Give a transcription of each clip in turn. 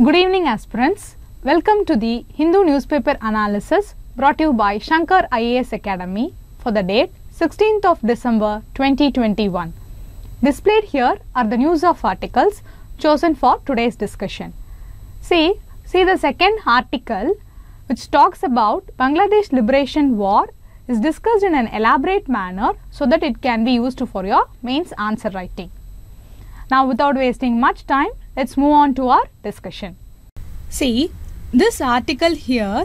Good evening, aspirants. Welcome to the Hindu newspaper analysis brought to you by Shankar IAS Academy for the date 16th of December 2021. Displayed here are the news of articles chosen for today's discussion. See, see the second article which talks about Bangladesh Liberation War is discussed in an elaborate manner so that it can be used for your mains answer writing. Now without wasting much time, let's move on to our discussion. See, this article here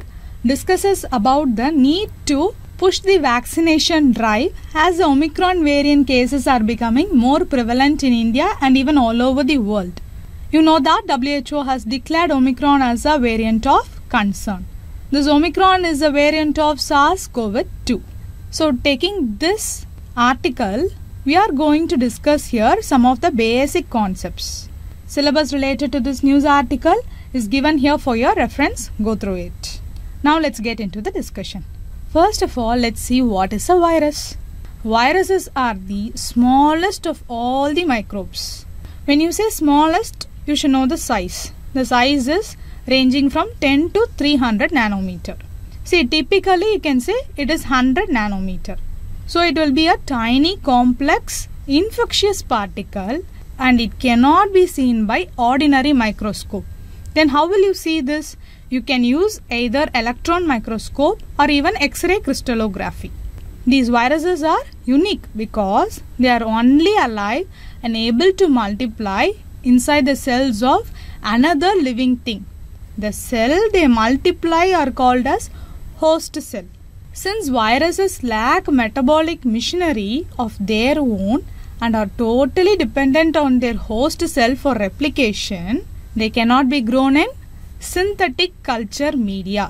discusses about the need to push the vaccination drive as the Omicron variant cases are becoming more prevalent in India and even all over the world. You know that WHO has declared Omicron as a variant of concern. This Omicron is a variant of SARS-CoV-2. So taking this article, we are going to discuss here some of the basic concepts. Syllabus related to this news article is given here for your reference. Go through it. Now let's get into the discussion. First of all, let's see what is a virus. Viruses are the smallest of all the microbes. When you say smallest, you should know the size. The size is ranging from 10 to 300 nanometer. See, typically you can say it is 100 nanometer. So it will be a tiny complex infectious particle and it cannot be seen by ordinary microscope. Then how will you see this? You can use either electron microscope or even X-ray crystallography. These viruses are unique because they are only alive and able to multiply inside the cells of another living thing. The cell they multiply are called as host cell. Since viruses lack metabolic machinery of their own and are totally dependent on their host cell for replication, they cannot be grown in synthetic culture media.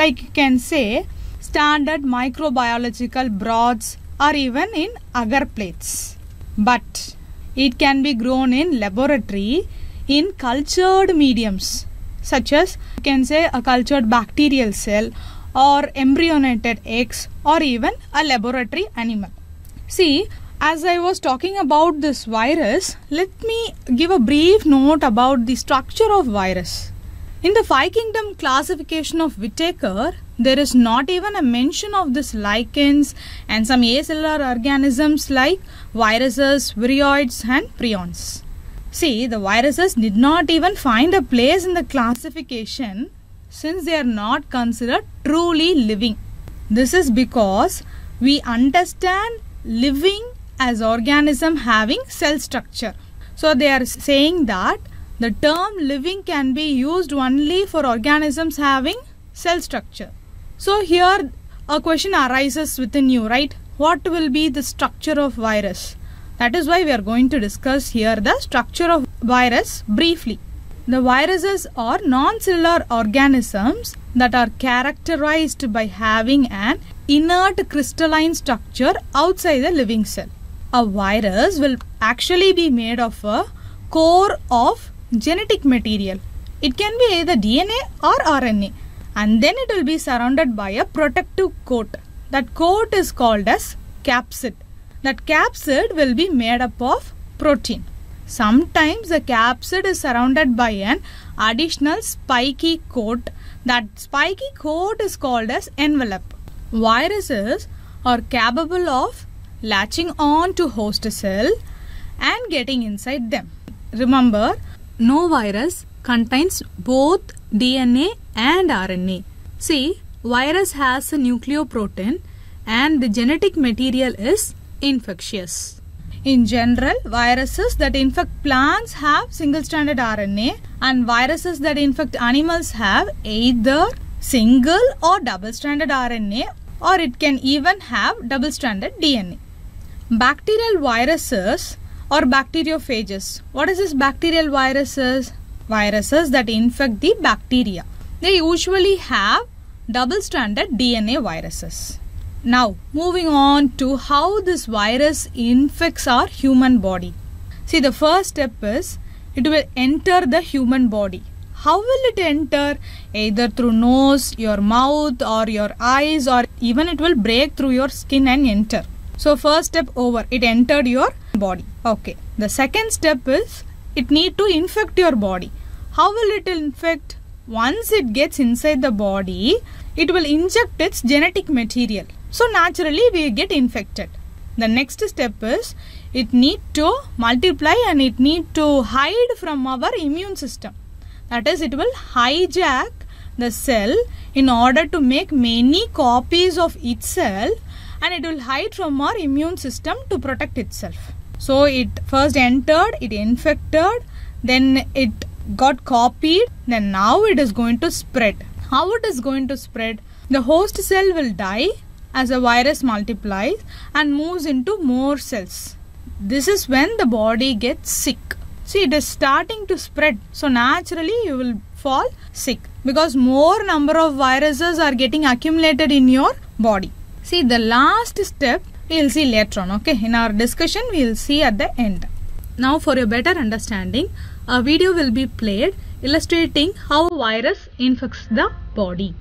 Like you can say standard microbiological broths or even in agar plates. But it can be grown in laboratory in cultured mediums such as you can say a cultured bacterial cell or embryonated eggs or even a laboratory animal. See, as I was talking about this virus, let me give a brief note about the structure of virus. In the five kingdom classification of Whittaker, there is not even a mention of this lichens and some acellular organisms like viruses, viroids and prions. See, the viruses did not even find a place in the classification since they are not considered truly living. This is because we understand living as organism having cell structure. So they are saying that the term living can be used only for organisms having cell structure. So here a question arises within you, right? What will be the structure of virus? That is why we are going to discuss here the structure of virus briefly. The viruses are non-cellular organisms that are characterized by having an inert crystalline structure outside the living cell. A virus will actually be made of a core of genetic material. It can be either DNA or RNA and then it will be surrounded by a protective coat. That coat is called as capsid. That capsid will be made up of protein. Sometimes the capsid is surrounded by an additional spiky coat. That spiky coat is called as envelope. Viruses are capable of latching on to host cell and getting inside them. Remember, no virus contains both DNA and RNA. See, virus has a nucleoprotein and the genetic material is infectious. In general, viruses that infect plants have single-stranded RNA and viruses that infect animals have either single or double-stranded RNA or it can even have double-stranded DNA. Bacterial viruses or bacteriophages. What is this bacterial viruses? Viruses that infect the bacteria. They usually have double-stranded DNA viruses. Now, moving on to how this virus infects our human body. See, the first step is it will enter the human body. How will it enter? Either through nose, your mouth or your eyes or even it will break through your skin and enter. So first step over, it entered your body. Okay. The second step is it need to infect your body. how will it infect? Once it gets inside the body, it will inject its genetic material. So naturally we get infected. The next step is it need to multiply and it need to hide from our immune system. That is it will hijack the cell in order to make many copies of itself and it will hide from our immune system to protect itself. So it first entered, it infected, then it got copied, then now it is going to spread. How it is going to spread? The host cell will die as a virus multiplies and moves into more cells. This is when the body gets sick. See, it is starting to spread. So naturally you will fall sick because more number of viruses are getting accumulated in your body. See, the last step we will see later on. Okay, in our discussion we will see at the end. Now for a better understanding, a video will be played illustrating how a virus infects the body.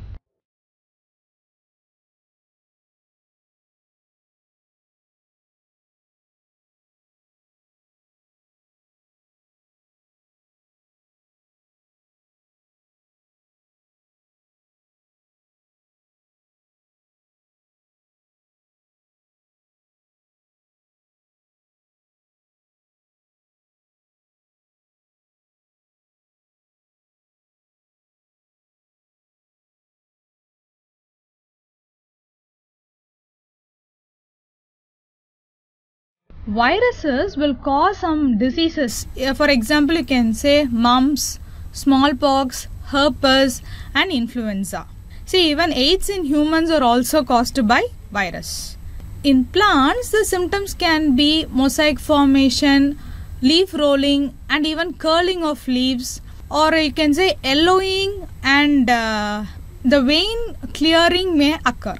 Viruses will cause some diseases. For example, you can say mumps, smallpox, herpes, and influenza. See, even AIDS in humans are also caused by virus. In plants, the symptoms can be mosaic formation, leaf rolling, and even curling of leaves, or you can say yellowing and uh, the vein clearing may occur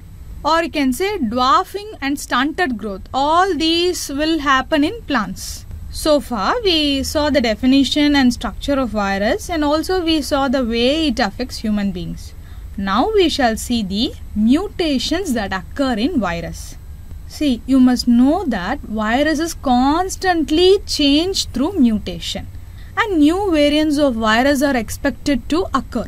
or you can say dwarfing and stunted growth. All these will happen in plants. So far we saw the definition and structure of virus and also we saw the way it affects human beings. Now we shall see the mutations that occur in virus. See, you must know that viruses constantly change through mutation and new variants of virus are expected to occur.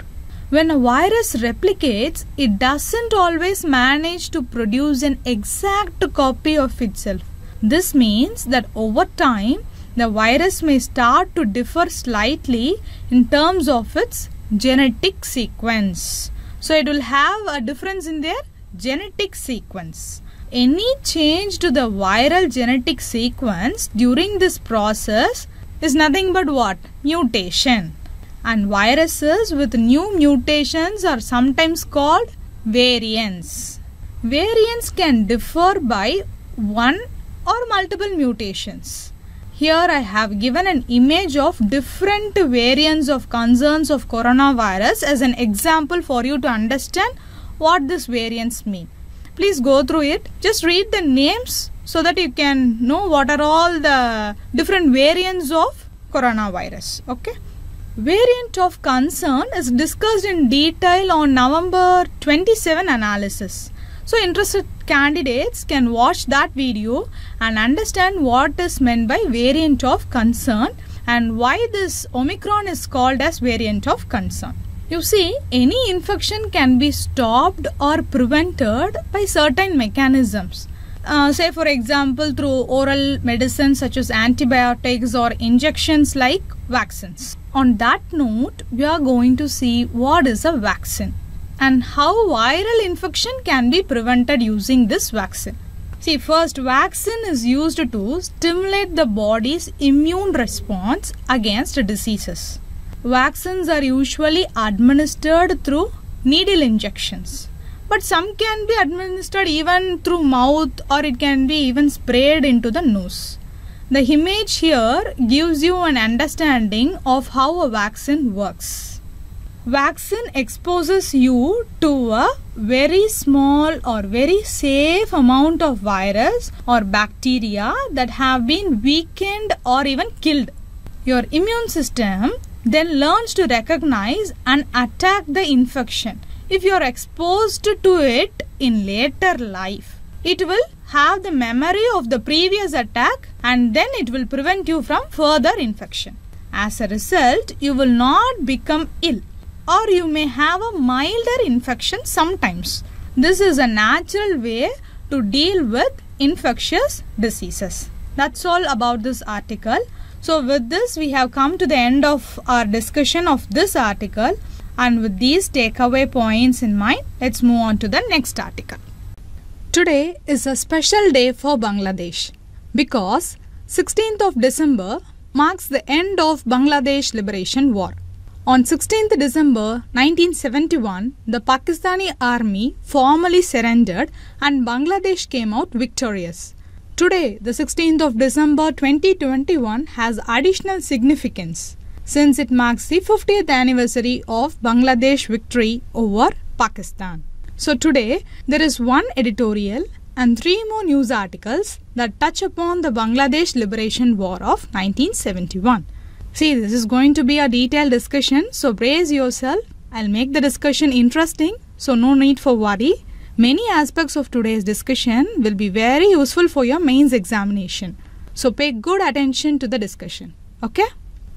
When a virus replicates, it doesn't always manage to produce an exact copy of itself. This means that over time, the virus may start to differ slightly in terms of its genetic sequence. So, it will have a difference in their genetic sequence. Any change to the viral genetic sequence during this process is nothing but what? Mutation and viruses with new mutations are sometimes called variants. Variants can differ by one or multiple mutations. Here I have given an image of different variants of concerns of coronavirus as an example for you to understand what these variants mean. Please go through it. Just read the names so that you can know what are all the different variants of coronavirus. Okay. Variant of concern is discussed in detail on November 27 analysis. So interested candidates can watch that video and understand what is meant by variant of concern and why this Omicron is called as variant of concern. You see, any infection can be stopped or prevented by certain mechanisms. Uh, say for example through oral medicines such as antibiotics or injections like vaccines. On that note, we are going to see what is a vaccine and how viral infection can be prevented using this vaccine. See, first, vaccine is used to stimulate the body's immune response against diseases. Vaccines are usually administered through needle injections, but some can be administered even through mouth or it can be even sprayed into the nose. The image here gives you an understanding of how a vaccine works. Vaccine exposes you to a very small or very safe amount of virus or bacteria that have been weakened or even killed. Your immune system then learns to recognize and attack the infection. If you are exposed to it in later life, it will have the memory of the previous attack and then it will prevent you from further infection. As a result, you will not become ill or you may have a milder infection sometimes. This is a natural way to deal with infectious diseases. That's all about this article. So with this we have come to the end of our discussion of this article and with these takeaway points in mind, let's move on to the next article. Today is a special day for Bangladesh because 16th of December marks the end of Bangladesh Liberation War. On 16th December 1971, the Pakistani army formally surrendered and Bangladesh came out victorious. Today, the 16th of December 2021 has additional significance since it marks the 50th anniversary of Bangladesh victory over Pakistan. So today there is one editorial and three more news articles that touch upon the Bangladesh Liberation War of 1971. See, this is going to be a detailed discussion, so brace yourself. I'll make the discussion interesting, so no need for worry. Many aspects of today's discussion will be very useful for your mains examination. So pay good attention to the discussion. Okay?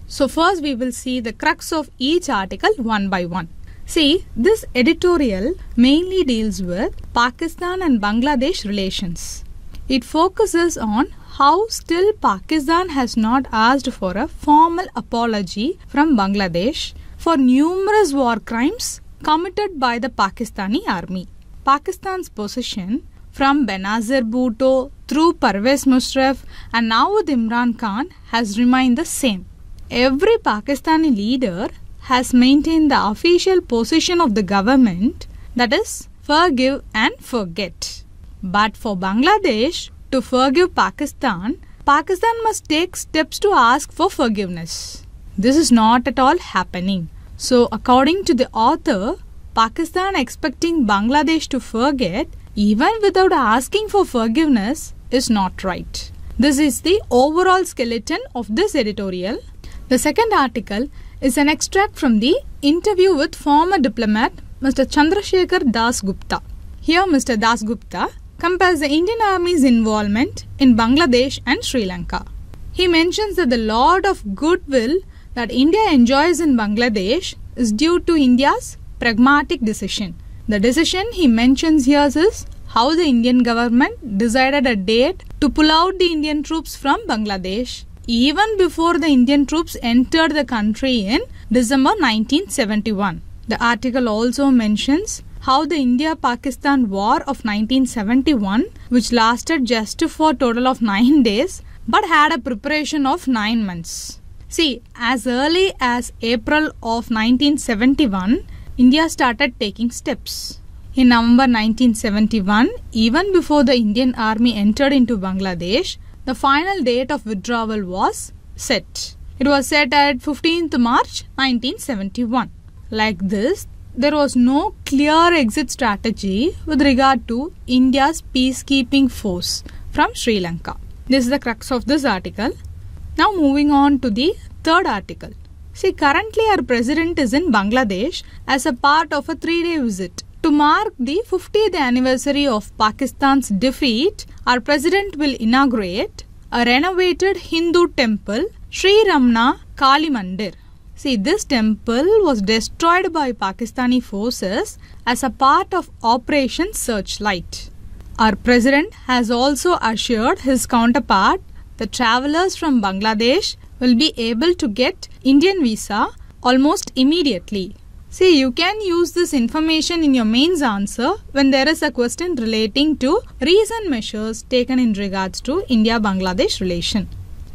So first we will see the crux of each article one by one. See, this editorial mainly deals with Pakistan and Bangladesh relations. It focuses on how still Pakistan has not asked for a formal apology from Bangladesh for numerous war crimes committed by the Pakistani army. Pakistan's position from Benazir Bhutto through Pervez Musharraf and now with Imran Khan has remained the same. Every Pakistani leader has maintained the official position of the government that is forgive and forget. But for Bangladesh to forgive Pakistan, Pakistan must take steps to ask for forgiveness. This is not at all happening. So, according to the author, Pakistan expecting Bangladesh to forget even without asking for forgiveness is not right. This is the overall skeleton of this editorial. The second article is an extract from the interview with former diplomat Mr. Chandrasekhar Das Gupta. Here, Mr. Das Gupta compares the Indian Army's involvement in Bangladesh and Sri Lanka. He mentions that the lot of goodwill that India enjoys in Bangladesh is due to India's pragmatic decision. The decision he mentions here is how the Indian government decided a date to pull out the Indian troops from Bangladesh even before the Indian troops entered the country in December 1971. The article also mentions how the India-Pakistan War of 1971, which lasted just for a total of 9 days, but had a preparation of 9 months. See, as early as April of 1971, India started taking steps. In November 1971, even before the Indian army entered into Bangladesh, the final date of withdrawal was set. It was set at 15th March 1971. Like this, there was no clear exit strategy with regard to India's peacekeeping force from Sri Lanka. This is the crux of this article. Now moving on to the third article. See, currently our president is in Bangladesh as a part of a three-day visit. To mark the 50th anniversary of Pakistan's defeat, our president will inaugurate a renovated Hindu temple, Sri Ramna Kali Mandir. See, this temple was destroyed by Pakistani forces as a part of Operation Searchlight. Our president has also assured his counterpart that travelers from Bangladesh will be able to get Indian visa almost immediately. See, you can use this information in your mains answer when there is a question relating to recent measures taken in regards to India-Bangladesh relation.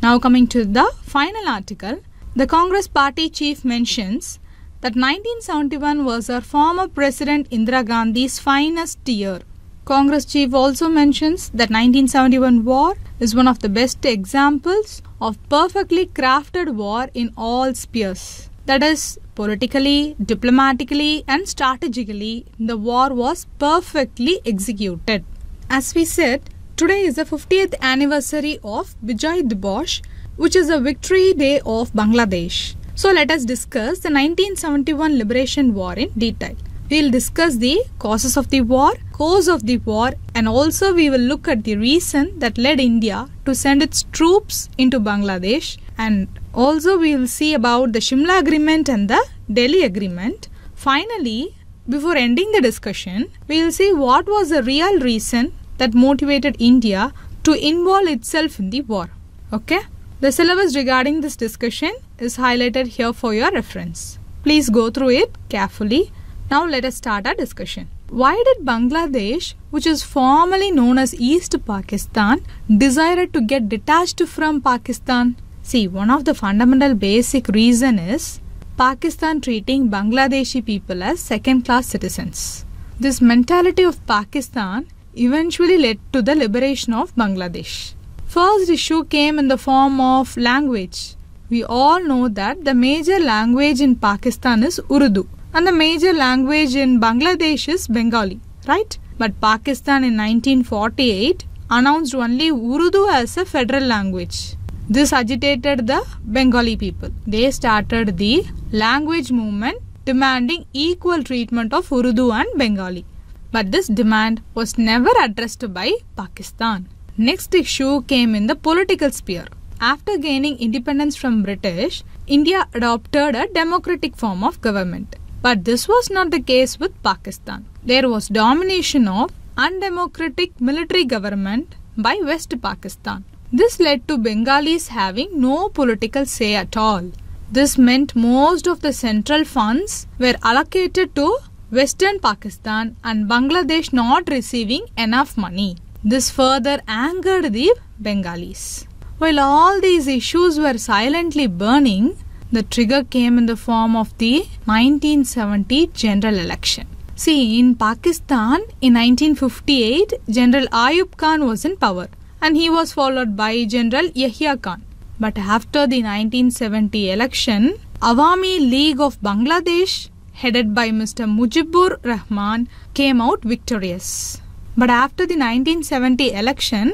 Now coming to the final article, the Congress party chief mentions that 1971 was our former President Indira Gandhi's finest year. Congress chief also mentions that 1971 war is one of the best examples of perfectly crafted war in all spheres. That is, politically, diplomatically, and strategically, the war was perfectly executed. As we said, today is the 50th anniversary of Vijay Dibosh, which is a victory day of Bangladesh. So let us discuss the 1971 Liberation War in detail. We will discuss the causes of the war, cause of the war, and also we will look at the reason that led India to send its troops into Bangladesh and Also, we will see about the Shimla Agreement and the Delhi Agreement. Finally, before ending the discussion, we will see what was the real reason that motivated India to involve itself in the war. Okay? The syllabus regarding this discussion is highlighted here for your reference. Please go through it carefully. Now let us start our discussion. Why did Bangladesh, which is formerly known as East Pakistan, decided to get detached from Pakistan? See, one of the fundamental basic reason is Pakistan treating Bangladeshi people as second class citizens. This mentality of Pakistan eventually led to the liberation of Bangladesh. First issue came in the form of language. We all know that the major language in Pakistan is Urdu and the major language in Bangladesh is Bengali, right? But Pakistan in 1948 announced only Urdu as a federal language. This agitated the Bengali people. They started the language movement demanding equal treatment of Urdu and Bengali. But this demand was never addressed by Pakistan. Next issue came in the political sphere. After gaining independence from British, India adopted a democratic form of government. But this was not the case with Pakistan. There was domination of undemocratic military government by West Pakistan. This led to Bengalis having no political say at all. This meant most of the central funds were allocated to Western Pakistan and Bangladesh not receiving enough money. This further angered the Bengalis. While all these issues were silently burning, the trigger came in the form of the 1970 general election. See, in Pakistan in 1958, General Ayub Khan was in power and he was followed by General Yahya Khan. But after the 1970 election, Awami League of Bangladesh, headed by Mr. Mujibur Rahman, came out victorious. But after the 1970 election,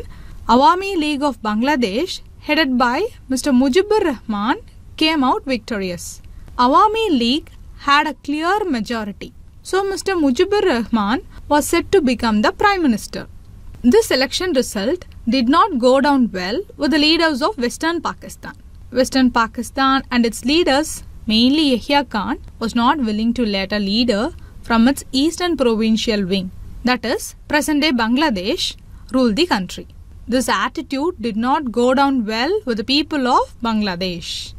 Awami League of Bangladesh, headed by Mr. Mujibur Rahman, came out victorious. Awami League had a clear majority. So Mr. Mujibur Rahman was set to become the Prime Minister. This election result did not go down well with the leaders of Western Pakistan. Western Pakistan and its leaders, mainly Yahya Khan, was not willing to let a leader from its eastern provincial wing that is, present day Bangladesh, ruled the country. This attitude did not go down well with the people of Bangladesh.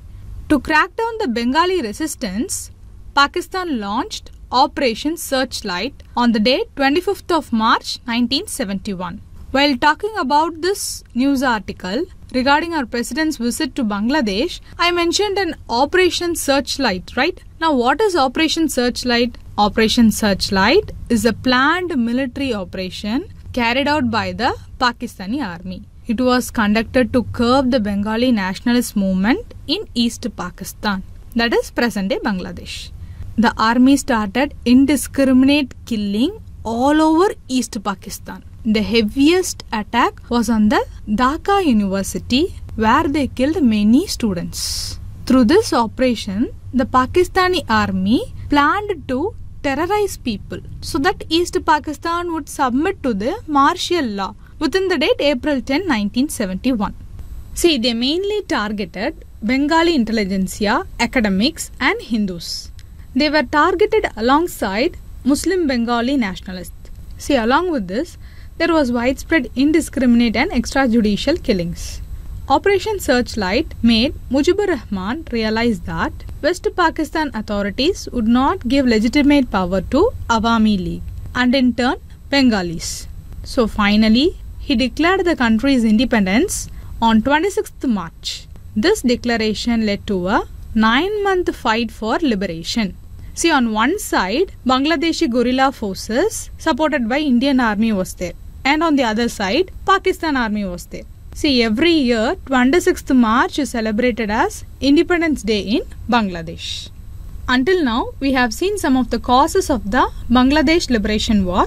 To crack down the Bengali resistance, Pakistan launched Operation Searchlight on the date 25th of March 1971. While talking about this news article regarding our president's visit to Bangladesh, I mentioned an Operation Searchlight, right? Now, what is Operation Searchlight? Operation Searchlight is a planned military operation carried out by the Pakistani army. It was conducted to curb the Bengali nationalist movement in East Pakistan, that is present day Bangladesh. The army started indiscriminate killing all over East Pakistan. The heaviest attack was on the Dhaka University where they killed many students. Through this operation, the Pakistani army planned to terrorize people so that East Pakistan would submit to the martial law within the date April 10, 1971. See, they mainly targeted Bengali intelligentsia, academics, and Hindus. They were targeted alongside Muslim Bengali nationalists. See, along with this, there was widespread indiscriminate and extrajudicial killings. Operation Searchlight made Mujibur Rahman realize that West Pakistan authorities would not give legitimate power to Awami League and in turn Bengalis. So finally, he declared the country's independence on 26th March. This declaration led to a nine month fight for liberation. See, on one side, Bangladeshi guerrilla forces supported by Indian army was there, and on the other side, Pakistan army was there. See, every year, 26th March is celebrated as Independence Day in Bangladesh. Until now, we have seen some of the causes of the Bangladesh Liberation War.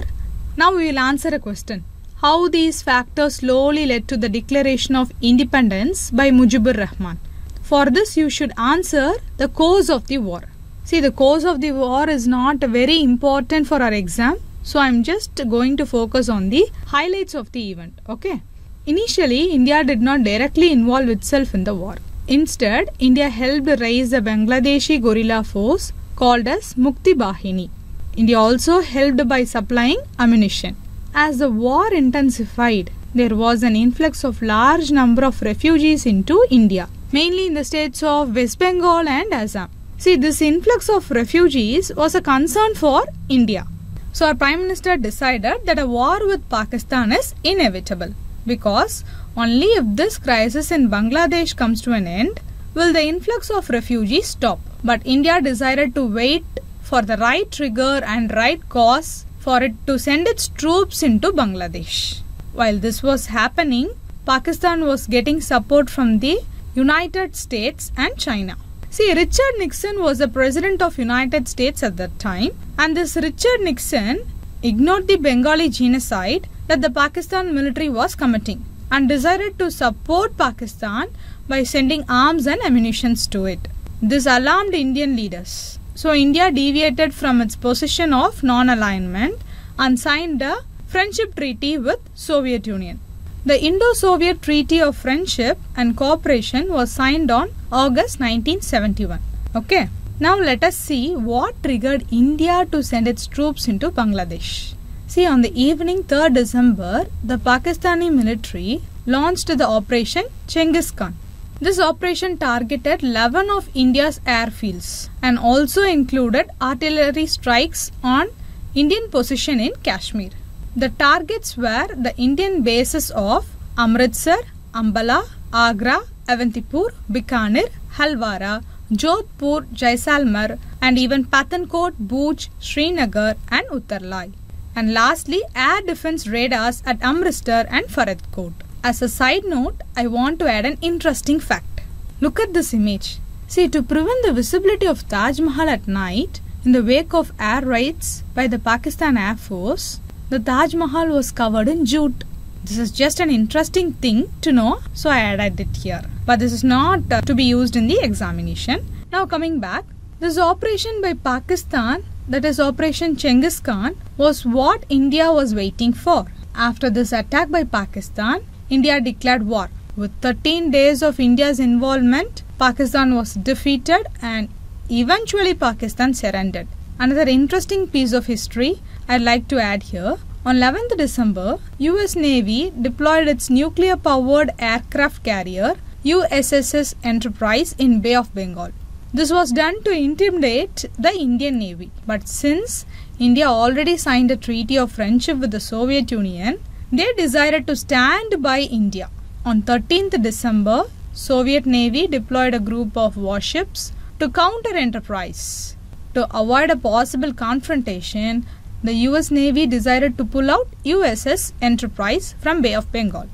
Now we will answer a question. How these factors slowly led to the declaration of independence by Mujibur Rahman. For this, you should answer the cause of the war. See, the cause of the war is not very important for our exam. So, I am just going to focus on the highlights of the event. Okay. Initially, India did not directly involve itself in the war. Instead, India helped raise the Bangladeshi guerrilla force called as Mukti Bahini. India also helped by supplying ammunition. As the war intensified, there was an influx of large number of refugees into India, mainly in the states of West Bengal and Assam. See, this influx of refugees was a concern for India. So, our Prime Minister decided that a war with Pakistan is inevitable because only if this crisis in Bangladesh comes to an end will the influx of refugees stop. But India decided to wait for the right trigger and right cause for it to send its troops into Bangladesh. While this was happening, Pakistan was getting support from the United States and China. See, Richard Nixon was the president of United States at that time and this Richard Nixon ignored the Bengali genocide that the Pakistan military was committing and decided to support Pakistan by sending arms and ammunition to it. This alarmed Indian leaders. So India deviated from its position of non-alignment and signed a friendship treaty with Soviet Union. The Indo-Soviet Treaty of Friendship and Cooperation was signed on August 1971. Okay. Now let us see what triggered India to send its troops into Bangladesh. See, on the evening 3rd December, the Pakistani military launched the operation Chengiz Khan. This operation targeted 11 of India's airfields and also included artillery strikes on Indian position in Kashmir. The targets were the Indian bases of Amritsar, Ambala, Agra, Avantipur, Bikaner, Halwara, Jodhpur, Jaisalmer and even Pathankot, Bhuj, Srinagar and Uttarlai. And lastly, air defense radars at Amritsar and Faridkot. As a side note, I want to add an interesting fact. Look at this image. See, to prevent the visibility of Taj Mahal at night, in the wake of air raids by the Pakistan Air Force, the Taj Mahal was covered in jute. This is just an interesting thing to know, so I added it here. But this is not uh, to be used in the examination. Now coming back, this operation by Pakistan, that is Operation Chengiz Khan, was what India was waiting for. After this attack by Pakistan, India declared war. With 13 days of India's involvement, Pakistan was defeated and eventually Pakistan surrendered. Another interesting piece of history I'd like to add here. On 11th December, US Navy deployed its nuclear powered aircraft carrier USS Enterprise in Bay of Bengal. This was done to intimidate the Indian Navy. But since India already signed a treaty of friendship with the Soviet Union, they decided to stand by India. On 13th December, Soviet Navy deployed a group of warships to counter Enterprise. To avoid a possible confrontation, the US Navy decided to pull out USS Enterprise from Bay of Bengal.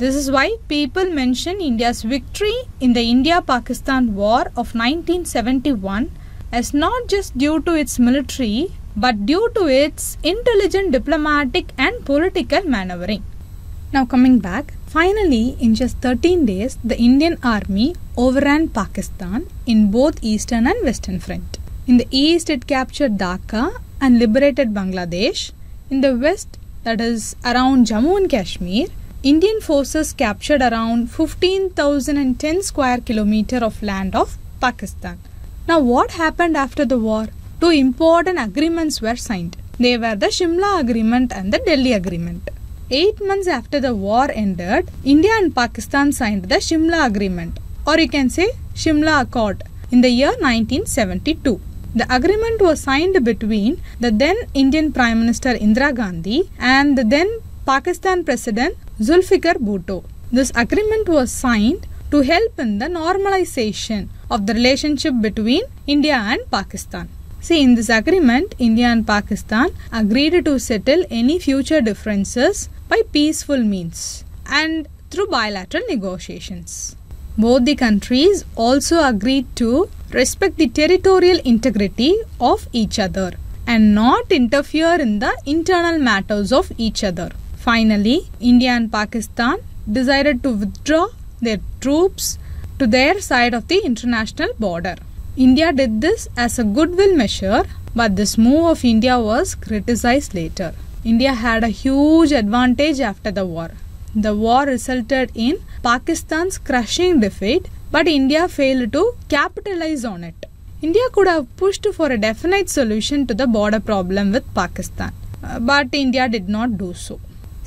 This is why people mention India's victory in the India-Pakistan War of 1971 as not just due to its military but due to its intelligent diplomatic and political maneuvering. Now coming back, finally in just 13 days the Indian army overran Pakistan in both eastern and western front. In the east it captured Dhaka and liberated Bangladesh. In the west that is around Jammu and Kashmir, Indian forces captured around 15,010 square kilometer of land of Pakistan. Now what happened after the war? Two important agreements were signed. They were the Shimla Agreement and the Delhi Agreement. Eight months after the war ended, India and Pakistan signed the Shimla Agreement or you can say Shimla Accord in the year 1972. The agreement was signed between the then Indian Prime Minister Indira Gandhi and the then Pakistan President Zulfikar Bhutto. This agreement was signed to help in the normalization of the relationship between India and Pakistan. See, in this agreement, India and Pakistan agreed to settle any future differences by peaceful means and through bilateral negotiations. Both the countries also agreed to respect the territorial integrity of each other and not interfere in the internal matters of each other. Finally, India and Pakistan decided to withdraw their troops to their side of the international border. India did this as a goodwill measure, but this move of India was criticized later. India had a huge advantage after the war. The war resulted in Pakistan's crushing defeat but India failed to capitalize on it. India could have pushed for a definite solution to the border problem with Pakistan, uh, but India did not do so.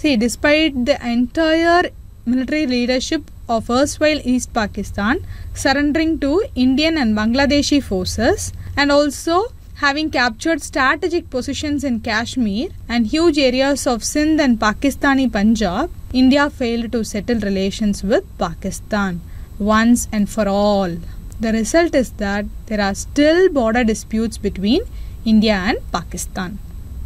See, despite the entire military leadership of erstwhile East Pakistan surrendering to Indian and Bangladeshi forces and also having captured strategic positions in Kashmir and huge areas of Sindh and Pakistani Punjab, India failed to settle relations with Pakistan once and for all. The result is that there are still border disputes between India and Pakistan.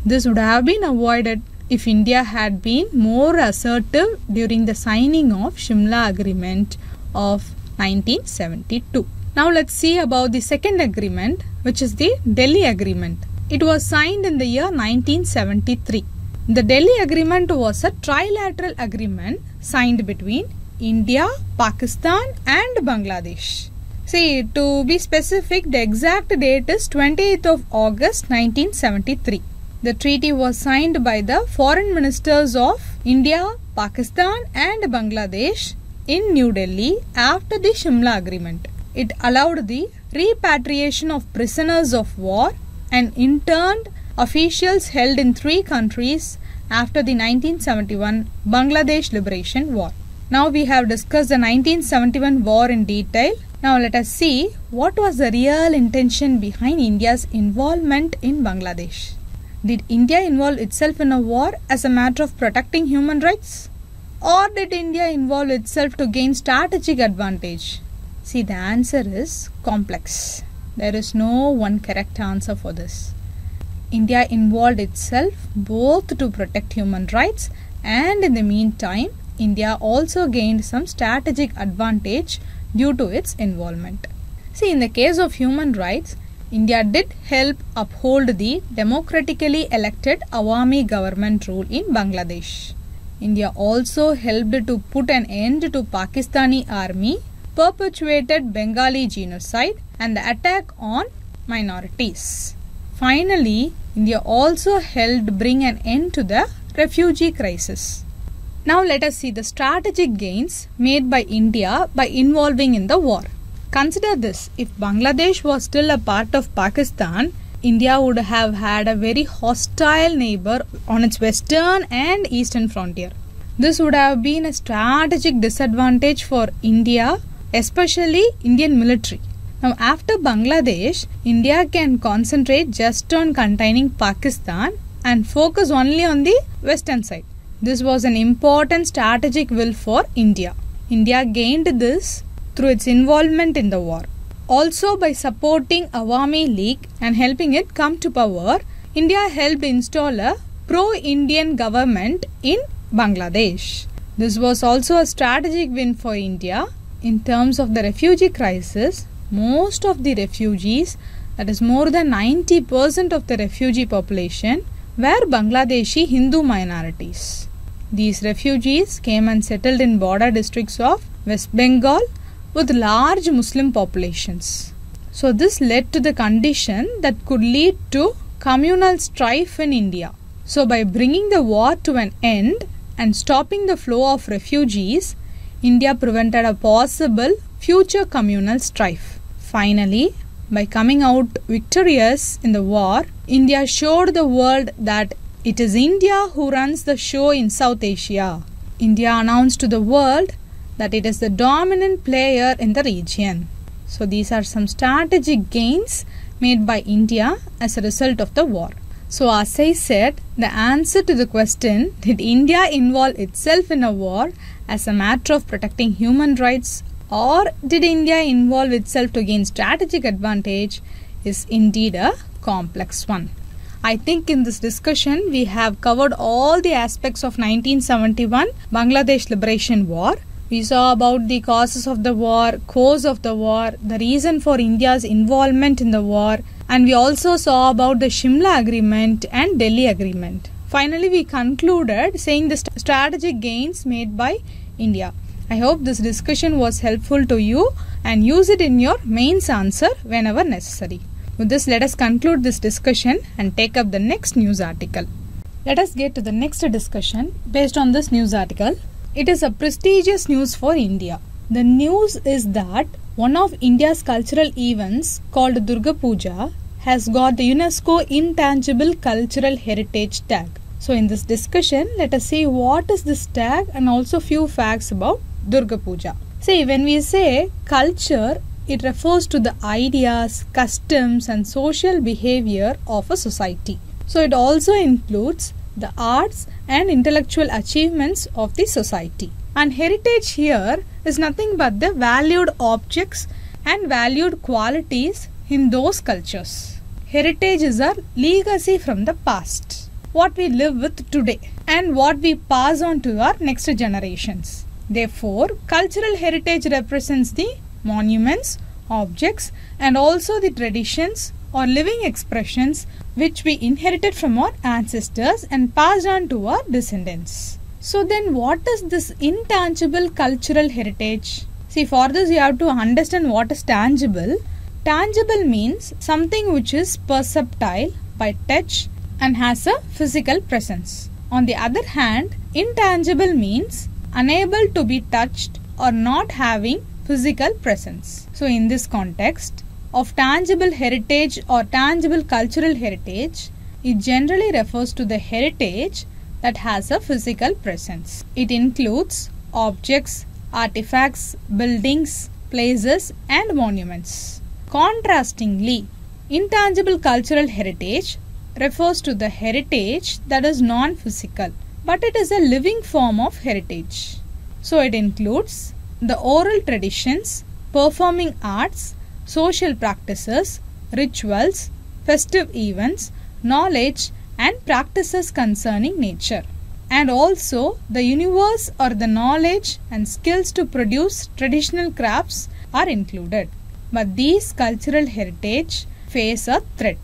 This would have been avoided if India had been more assertive during the signing of Shimla Agreement of 1972. Now let's see about the second agreement which is the Delhi Agreement. It was signed in the year 1973. The Delhi Agreement was a trilateral agreement signed between India, Pakistan and Bangladesh. See, to be specific, the exact date is 28th of August 1973. The treaty was signed by the foreign ministers of India, Pakistan and Bangladesh in New Delhi after the Shimla Agreement. It allowed the repatriation of prisoners of war and interned officials held in three countries after the 1971 Bangladesh Liberation War. Now we have discussed the 1971 war in detail. Now let us see what was the real intention behind India's involvement in Bangladesh. Did India involve itself in a war as a matter of protecting human rights? Or did India involve itself to gain strategic advantage? See, the answer is complex. There is no one correct answer for this. India involved itself both to protect human rights and in the meantime, India also gained some strategic advantage due to its involvement. See, in the case of human rights, India did help uphold the democratically elected Awami government rule in Bangladesh. India also helped to put an end to Pakistani army perpetuated Bengali genocide and the attack on minorities. Finally, India also helped bring an end to the refugee crisis. Now let us see the strategic gains made by India by involving in the war. Consider this if Bangladesh was still a part of Pakistan, India would have had a very hostile neighbor on its western and eastern frontier. This would have been a strategic disadvantage for India, especially Indian military. Now, after Bangladesh, India can concentrate just on containing Pakistan and focus only on the western side. This was an important strategic will for India. India gained this through its involvement in the war. Also, by supporting Awami League and helping it come to power, India helped install a pro Indian government in Bangladesh. This was also a strategic win for India. In terms of the refugee crisis, most of the refugees, that is more than 90% of the refugee population, were Bangladeshi Hindu minorities. These refugees came and settled in border districts of West Bengal with large Muslim populations. So, this led to the condition that could lead to communal strife in India. So, by bringing the war to an end and stopping the flow of refugees, India prevented a possible future communal strife. Finally, by coming out victorious in the war, India showed the world that it is India who runs the show in South Asia. India announced to the world that it is the dominant player in the region. So, these are some strategic gains made by India as a result of the war. So, as I said, the answer to the question did India involve itself in a war as a matter of protecting human rights or did India involve itself to gain strategic advantage is indeed a complex one. I think in this discussion we have covered all the aspects of 1971 Bangladesh Liberation War. We saw about the causes of the war, cause of the war, the reason for India's involvement in the war, and we also saw about the Shimla Agreement and Delhi Agreement. Finally, we concluded saying the st- strategic gains made by India. I hope this discussion was helpful to you and use it in your mains answer whenever necessary. With this, let us conclude this discussion and take up the next news article. Let us get to the next discussion based on this news article. It is a prestigious news for India. The news is that one of India's cultural events called Durga Puja has got the UNESCO Intangible Cultural Heritage tag. So in this discussion, let us see what is this tag and also few facts about Durga Puja. See, when we say culture, it refers to the ideas, customs and social behavior of a society. So it also includes the arts and intellectual achievements of the society. And heritage here is nothing but the valued objects and valued qualities in those cultures. Heritage is our legacy from the past, what we live with today, and what we pass on to our next generations. Therefore, cultural heritage represents the monuments, objects, and also the traditions or living expressions which we inherited from our ancestors and passed on to our descendants. So, then what is this intangible cultural heritage? See, for this, you have to understand what is tangible. Tangible means something which is perceptible by touch and has a physical presence. On the other hand, intangible means unable to be touched or not having physical presence. So, in this context of tangible heritage or tangible cultural heritage, it generally refers to the heritage that has a physical presence. It includes objects, artifacts, buildings, places, and monuments. Contrastingly, intangible cultural heritage refers to the heritage that is non physical, but it is a living form of heritage. So, it includes the oral traditions, performing arts, social practices, rituals, festive events, knowledge, and practices concerning nature. And also, the universe or the knowledge and skills to produce traditional crafts are included. But these cultural heritage face a threat.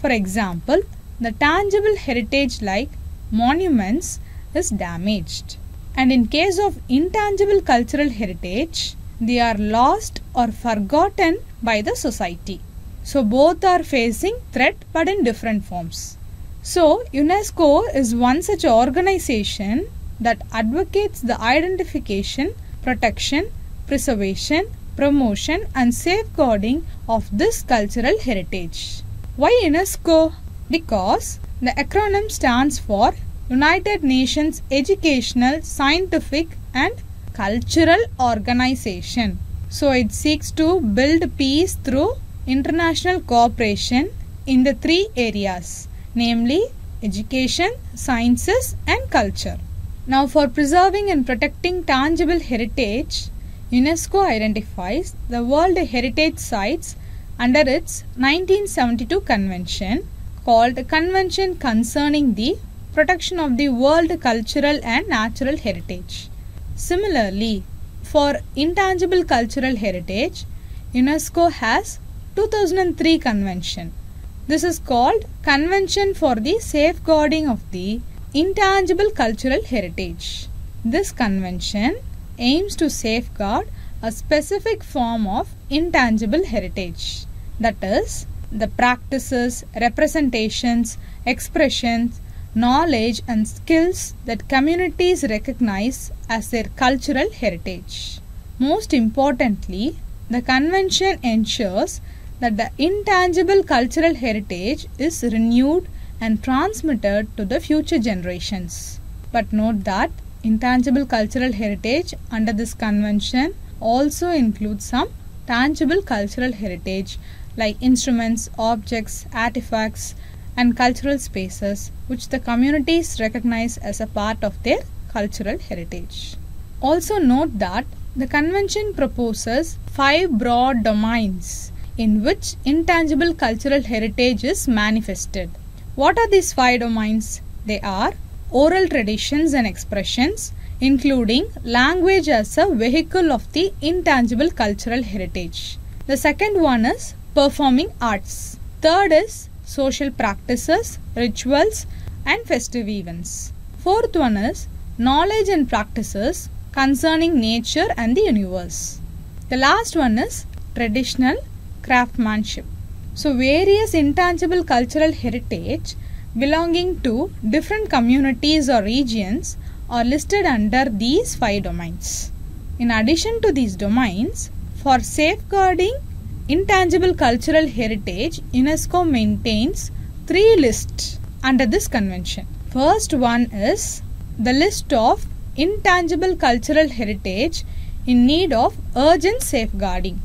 For example, the tangible heritage like monuments is damaged. And in case of intangible cultural heritage, they are lost or forgotten by the society. So both are facing threat but in different forms. So UNESCO is one such organization that advocates the identification, protection, preservation, promotion and safeguarding of this cultural heritage. Why UNESCO? Because the acronym stands for United Nations Educational, Scientific and Cultural Organization. So it seeks to build peace through international cooperation in the three areas namely education, sciences and culture. Now for preserving and protecting tangible heritage, UNESCO identifies the World Heritage Sites under its 1972 convention called Convention Concerning the Protection of the World Cultural and Natural Heritage. Similarly, for intangible cultural heritage, UNESCO has 2003 convention. This is called Convention for the Safeguarding of the Intangible Cultural Heritage. This convention aims to safeguard a specific form of intangible heritage that is the practices, representations, expressions, knowledge and skills that communities recognize as their cultural heritage. Most importantly, the convention ensures that the intangible cultural heritage is renewed and transmitted to the future generations. But note that intangible cultural heritage under this convention also includes some tangible cultural heritage like instruments, objects, artifacts, and cultural spaces which the communities recognize as a part of their cultural heritage. Also note that the convention proposes five broad domains in which intangible cultural heritage is manifested. What are these five domains? They are oral traditions and expressions, including language as a vehicle of the intangible cultural heritage. The second one is performing arts. Third is social practices, rituals, and festive events. Fourth one is knowledge and practices concerning nature and the universe. The last one is traditional craftsmanship. So, various intangible cultural heritage belonging to different communities or regions are listed under these five domains. In addition to these domains, for safeguarding intangible cultural heritage, UNESCO maintains three lists under this convention. First one is the list of intangible cultural heritage in need of urgent safeguarding.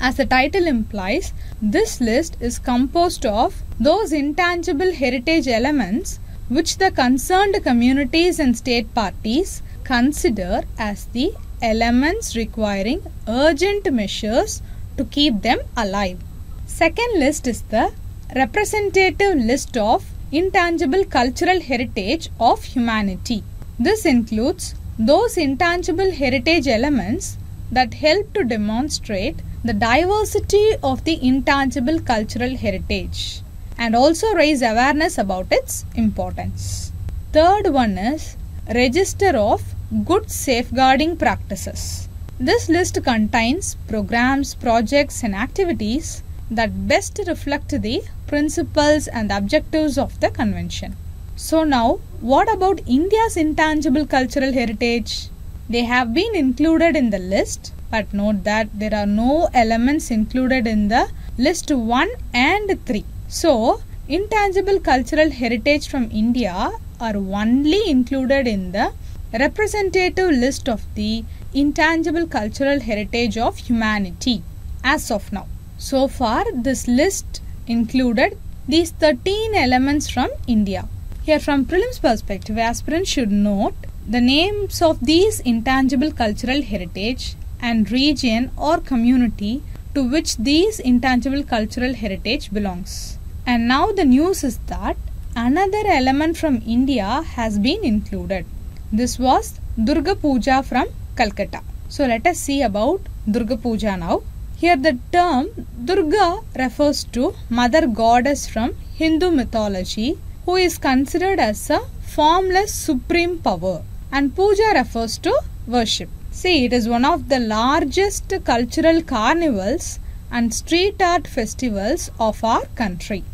As the title implies, this list is composed of those intangible heritage elements which the concerned communities and state parties consider as the elements requiring urgent measures to keep them alive. Second list is the representative list of intangible cultural heritage of humanity. This includes those intangible heritage elements that help to demonstrate the diversity of the intangible cultural heritage and also raise awareness about its importance. Third one is Register of Good Safeguarding Practices. This list contains programs, projects, and activities that best reflect the principles and objectives of the convention. So, now what about India's intangible cultural heritage? They have been included in the list, but note that there are no elements included in the list 1 and 3. So, intangible cultural heritage from India are only included in the representative list of the intangible cultural heritage of humanity as of now. So far, this list included these 13 elements from India. Here, from prelims perspective, aspirants should note the names of these intangible cultural heritage and region or community to which these intangible cultural heritage belongs. And now the news is that another element from India has been included. This was Durga Puja from Calcutta. So let us see about Durga Puja now. Here the term Durga refers to mother goddess from Hindu mythology who is considered as a formless supreme power and puja refers to worship. See, it is one of the largest cultural carnivals and street art festivals of our country.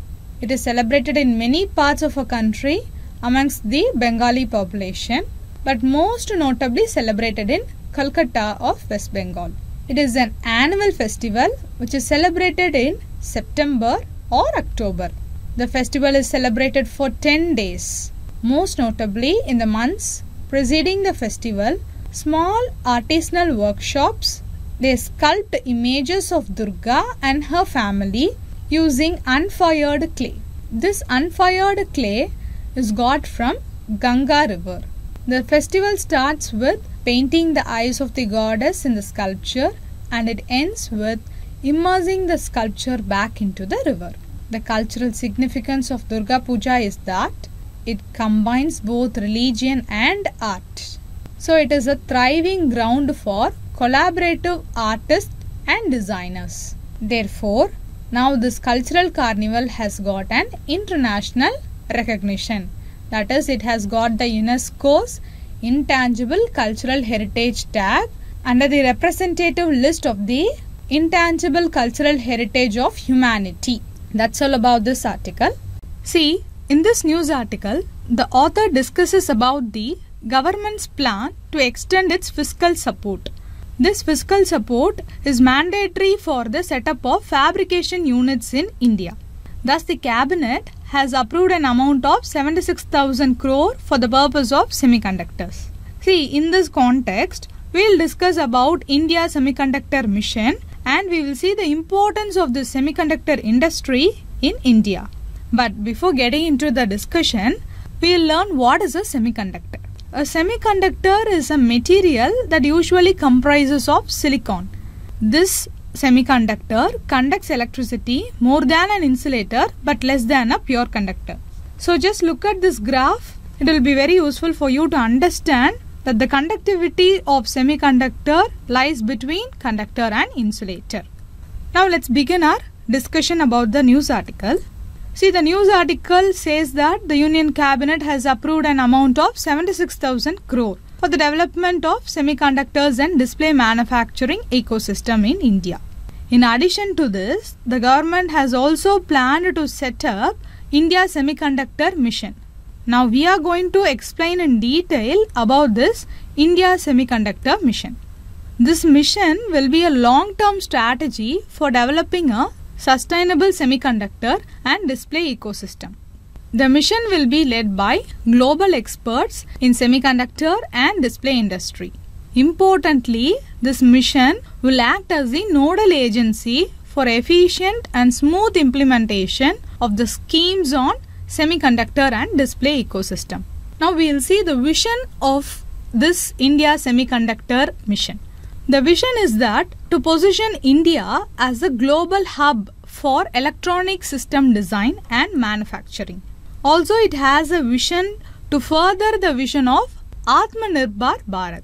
It is celebrated in many parts of our country amongst the Bengali population, but most notably celebrated in Calcutta of West Bengal. It is an annual festival which is celebrated in September or October. The festival is celebrated for 10 days. Most notably, in the months preceding the festival, small artisanal workshops they sculpt images of Durga and her family using unfired clay. This unfired clay is got from Ganga river. The festival starts with painting the eyes of the goddess in the sculpture and it ends with immersing the sculpture back into the river. The cultural significance of Durga Puja is that it combines both religion and art. So it is a thriving ground for collaborative artists and designers. Therefore, now this cultural carnival has got an international recognition. That is, it has got the UNESCO's Intangible Cultural Heritage tag under the representative list of the Intangible Cultural Heritage of Humanity. That's all about this article. See, in this news article, the author discusses about the government's plan to extend its fiscal support. This fiscal support is mandatory for the setup of fabrication units in India. Thus, the cabinet has approved an amount of 76,000 crore for the purpose of semiconductors. See, in this context, we will discuss about India semiconductor mission and we will see the importance of the semiconductor industry in India. But before getting into the discussion, we will learn what is a semiconductor. A semiconductor is a material that usually comprises of silicon. This semiconductor conducts electricity more than an insulator but less than a pure conductor. So just look at this graph. It will be very useful for you to understand that the conductivity of semiconductor lies between conductor and insulator. Now let's begin our discussion about the news article. See the news article says that the Union Cabinet has approved an amount of 76,000 crore for the development of semiconductors and display manufacturing ecosystem in India. In addition to this, the government has also planned to set up India Semiconductor Mission. Now we are going to explain in detail about this India Semiconductor Mission. This mission will be a long term strategy for developing a sustainable semiconductor and display ecosystem. The mission will be led by global experts in semiconductor and display industry. Importantly, this mission will act as the nodal agency for efficient and smooth implementation of the schemes on semiconductor and display ecosystem. Now we will see the vision of this India semiconductor mission. The vision is that to position India as a global hub for electronic system design and manufacturing. Also, it has a vision to further the vision of Atmanirbhar Bharat.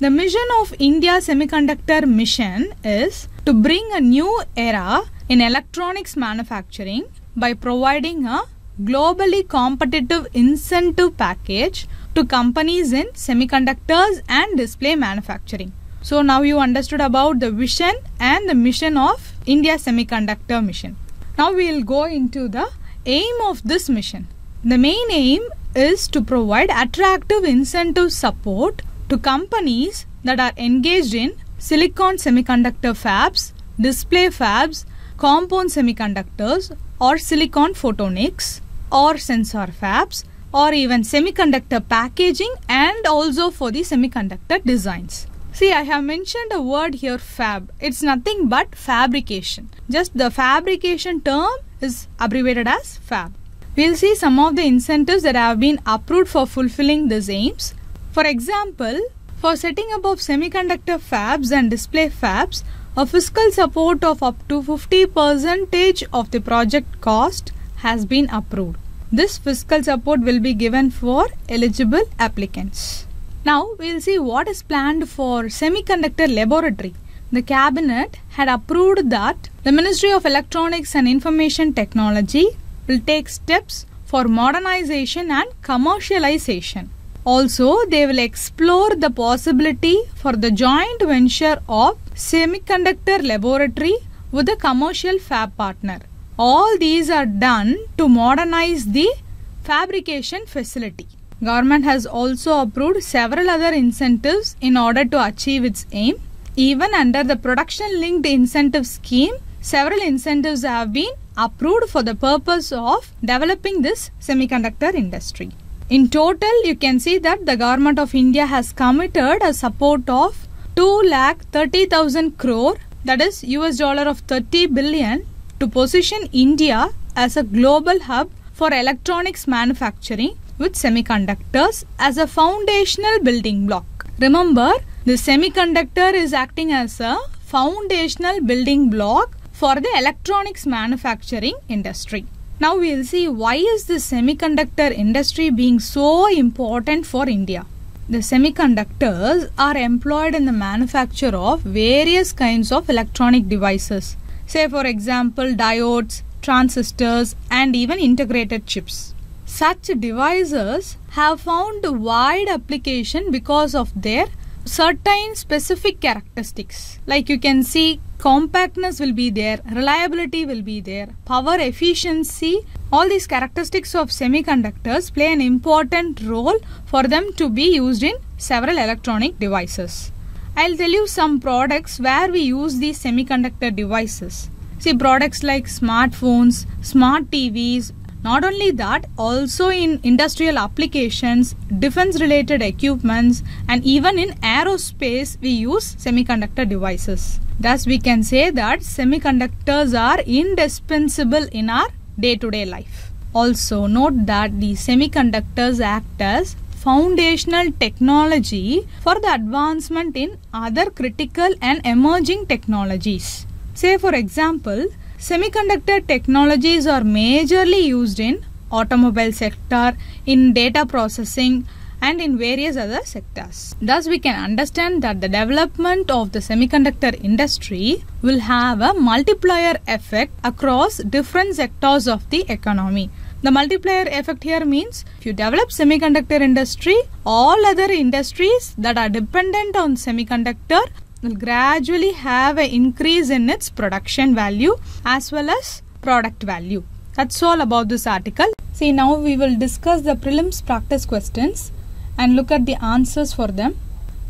The mission of India Semiconductor Mission is to bring a new era in electronics manufacturing by providing a globally competitive incentive package to companies in semiconductors and display manufacturing. So now you understood about the vision and the mission of India Semiconductor Mission. Now we will go into the aim of this mission. The main aim is to provide attractive incentive support to companies that are engaged in silicon semiconductor fabs, display fabs, compound semiconductors or silicon photonics or sensor fabs or even semiconductor packaging and also for the semiconductor designs. See, I have mentioned a word here fab. It's nothing but fabrication. Just the fabrication term is abbreviated as fab. We'll see some of the incentives that have been approved for fulfilling these aims. For example, for setting up of semiconductor fabs and display fabs, a fiscal support of up to 50% of the project cost has been approved. This fiscal support will be given for eligible applicants. Now we will see what is planned for semiconductor laboratory. The cabinet had approved that the Ministry of Electronics and Information Technology will take steps for modernization and commercialization. Also, they will explore the possibility for the joint venture of semiconductor laboratory with a commercial fab partner. All these are done to modernize the fabrication facility. Government has also approved several other incentives in order to achieve its aim. Even under the production linked incentive scheme, several incentives have been approved for the purpose of developing this semiconductor industry. In total, you can see that the government of India has committed a support of 2 lakh 30,000 crore that is US dollar of 30 billion to position India as a global hub for electronics manufacturing with semiconductors as a foundational building block. Remember, the semiconductor is acting as a foundational building block for the electronics manufacturing industry. Now we will see why is the semiconductor industry being so important for India. The semiconductors are employed in the manufacture of various kinds of electronic devices. Say for example diodes, transistors and even integrated chips. Such devices have found wide application because of their certain specific characteristics. Like you can see compactness will be there, reliability will be there, power efficiency, all these characteristics of semiconductors play an important role for them to be used in several electronic devices. I'll tell you some products where we use these semiconductor devices. See products like smartphones, smart TVs, not only that, also in industrial applications, defense related equipments, and even in aerospace, we use semiconductor devices. Thus, we can say that semiconductors are indispensable in our day to day life. Also, note that the semiconductors act as foundational technology for the advancement in other critical and emerging technologies. Say, for example, Semiconductor technologies are majorly used in automobile sector, in data processing and in various other sectors. Thus we can understand that the development of the semiconductor industry will have a multiplier effect across different sectors of the economy. The multiplier effect here means if you develop semiconductor industry, all other industries that are dependent on semiconductor will gradually have an increase in its production value as well as product value. That's all about this article. See now we will discuss the prelims practice questions and look at the answers for them.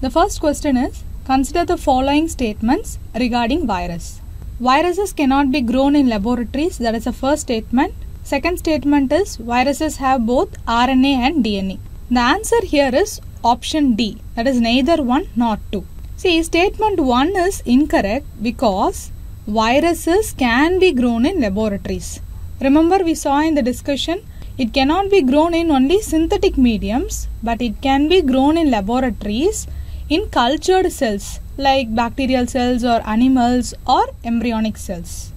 The first question is consider the following statements regarding virus. Viruses cannot be grown in laboratories. That is the first statement. Second statement is viruses have both RNA and DNA. The answer here is option D. That is neither one nor two. See, statement 1 is incorrect because viruses can be grown in laboratories. Remember we saw in the discussion it cannot be grown in only synthetic mediums but it can be grown in laboratories in cultured cells like bacterial cells or animals or embryonic cells.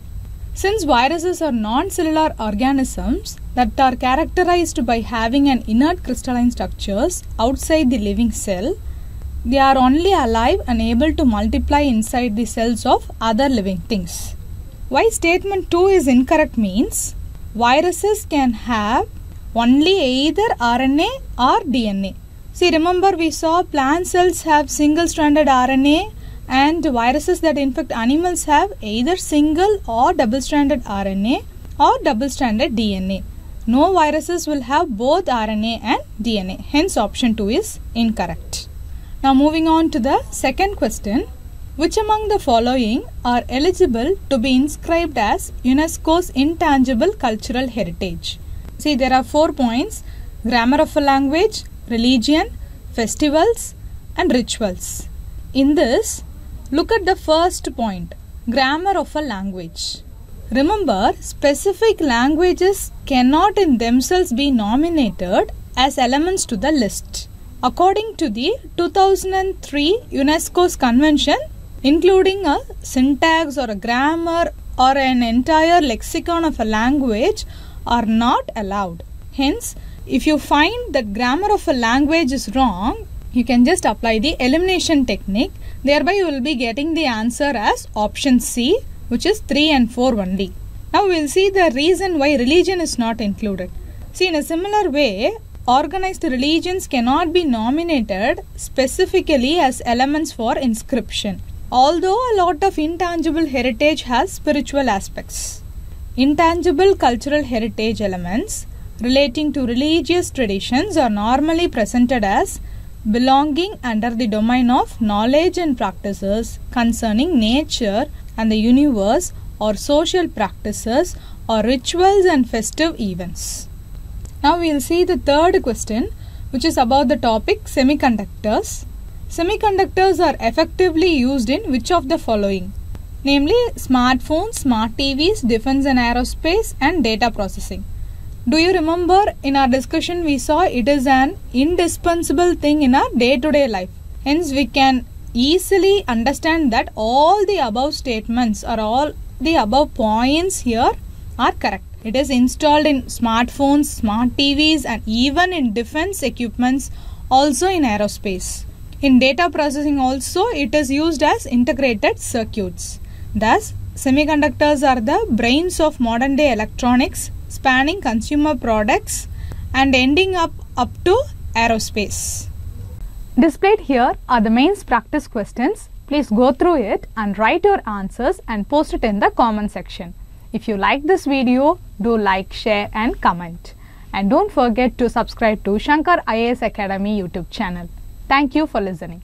Since viruses are non-cellular organisms that are characterized by having an inert crystalline structures outside the living cell, they are only alive and able to multiply inside the cells of other living things. Why statement 2 is incorrect means viruses can have only either RNA or DNA. See remember we saw plant cells have single stranded RNA and viruses that infect animals have either single or double stranded RNA or double stranded DNA. No viruses will have both RNA and DNA. Hence option 2 is incorrect. Now moving on to the second question. Which among the following are eligible to be inscribed as UNESCO's intangible cultural heritage? See there are four points. Grammar of a language, religion, festivals and rituals. In this, look at the first point. Grammar of a language. Remember, specific languages cannot in themselves be nominated as elements to the list. According to the 2003 UNESCO's convention, including a syntax or a grammar or an entire lexicon of a language are not allowed. Hence, if you find that grammar of a language is wrong, you can just apply the elimination technique. Thereby, you will be getting the answer as option C, which is 3 and 4 only. Now, we will see the reason why religion is not included. See, in a similar way, organized religions cannot be nominated specifically as elements for inscription. Although a lot of intangible heritage has spiritual aspects. Intangible cultural heritage elements relating to religious traditions are normally presented as belonging under the domain of knowledge and practices concerning nature and the universe or social practices or rituals and festive events. Now we will see the third question which is about the topic semiconductors. Semiconductors are effectively used in which of the following? Namely smartphones, smart TVs, defense and aerospace and data processing. Do you remember in our discussion we saw it is an indispensable thing in our day to day life. Hence we can easily understand that all the above statements or all the above points here are correct. It is installed in smartphones, smart TVs and even in defense equipments also in aerospace. In data processing also it is used as integrated circuits. Thus semiconductors are the brains of modern day electronics spanning consumer products and ending up up to aerospace. Displayed here are the mains practice questions. Please go through it and write your answers and post it in the comment section. If you like this video, do like, share and comment. And don't forget to subscribe to Shankar IAS Academy YouTube channel. Thank you for listening.